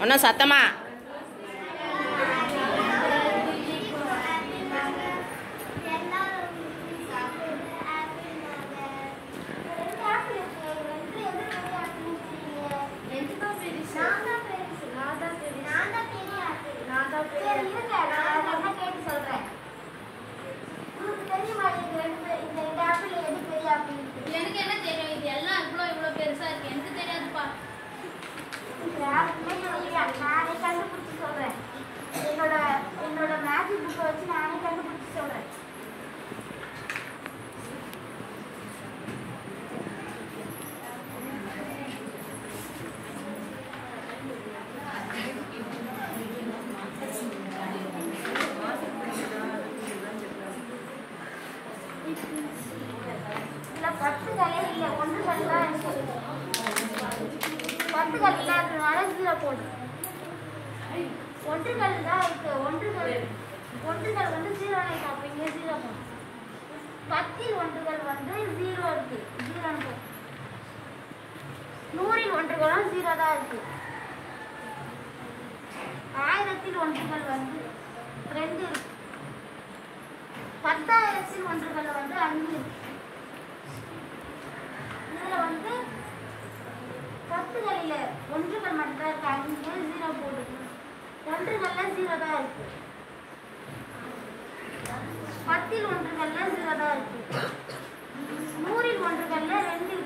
ஒன்றும் சத்தமா? பத்து கலை இல்ல ஒன்று தான் இருக்கு பத்து கல் இல்லாததுனால ஜீரோ போடு. ஒன்று கல் தான் இருக்கு ஒன்று கல் ஒன்று கல் வந்து ஜீரோ நைட் அப்ப இங்க ஜீரோ போடும் பத்தில் ஒன்றுகள் வந்து ஜீரோ இருக்கு ஜீரோ நூறில் ஒன்றுகளும் ஜீரோ தான் இருக்கு. ஆயிரத்தில் ஒன்றுகள் வந்து ரெண்டு இருக்கு. பத்தாயிரத்தில் ஒன்றுகள் வந்து அஞ்சு இருக்கு இதுல வந்து பத்துகளில ஒன்றுகள் மட்டும் தான் இருக்கு. அஞ்சு ஜீரோ போட்டுக்கணும். ஒன்றுகள்ல ஜீரோ தான் இருக்கு. பத்தில் ஒன்றுகள்ல ஜீரோ தான் இருக்கு. நூறில் ஒன்றுகள்ல ரெண்டு.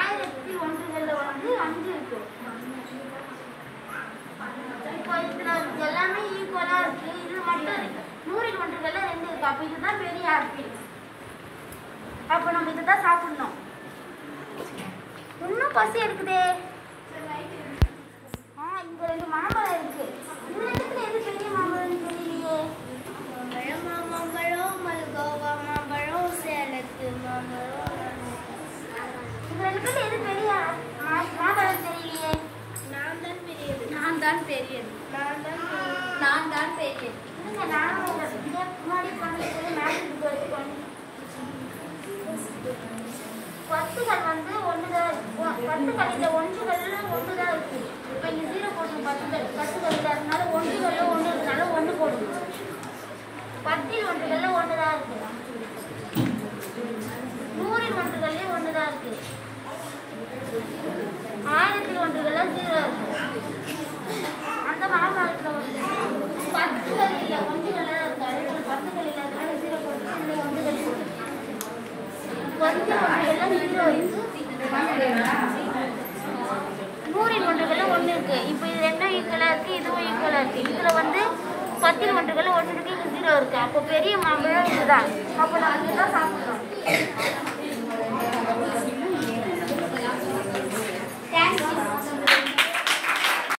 ஆயிரத்தி ஒன்றுகள்ல வந்து அஞ்சு இருக்கு. இப்போ இதுல எல்லாமே ஈக்குவலா இருக்கு. இது மட்டும் நூறில் ஒன்றுகள்ல ரெண்டு இருக்கு. அப்ப இதுதான் பெரிய ஆப்பிள். அப்ப நம்ம இதுதான் சாப்பிடணும். இன்னும் பசி எடுக்குதே. ஆ இங்க ரெண்டு மாம்பழம் இருக்கு. இந்த இடத்துல எது பெரிய மாம்பழம் தெரியலையே. மாம்பழம் மல்கோவா மாம்பழம் சேலத்து மாம்பழம். இந்த பேர்ல எது பெரிய மாம்பழம் தெரியலையே. நான் தான் பெரியது. நான் தான் பெரியது. நான் தான் நான் தான் பெரியது. இல்லைங்க நானும் பத்து ஒன்று இந்த ஒன்று தான் இருக்கு. இப்ப இங்க ஜீரோ போட்டு பத்துகள் பத்துகள் இல்ல அதனால ஒன்றுகள்ல இருக்கனால ஒன்று போடுங்க பத்தில் ஒன்றுகள்ல தான் இருக்கு. நூறில் ஒன்றுகள்லயே ஒண்ணுதான் இருக்கு. ஆயிரத்தில் ஒன்றுகள்ல ஜீரோ இருக்கு. அந்த மகாபாரதத்துல வந்து பத்துகள் இல்ல ஒன்றுகள் இருக்கு. பத்துகள் இல்ல அதனால ஜீரோ போட்டு இந்த ஒன்றுகள் போட்டு பத்து ஒன்றுகள்ல ஜீரோ இருக்கு ஒன்றுகள்ல ஒண்ணு இருக்கு இப்போ இது ரெண்டும் ஈக்குவலா இருக்கு இதுவும் இருக்கு. இதுல வந்து பத்தில் ஒன்றுகள்ல ஒன்று ஜீரோ இருக்கு. அப்போ பெரிய மாம்பழம் இதுதான். அப்போ நம்ம இதுதான் சாப்பிடுறோம்.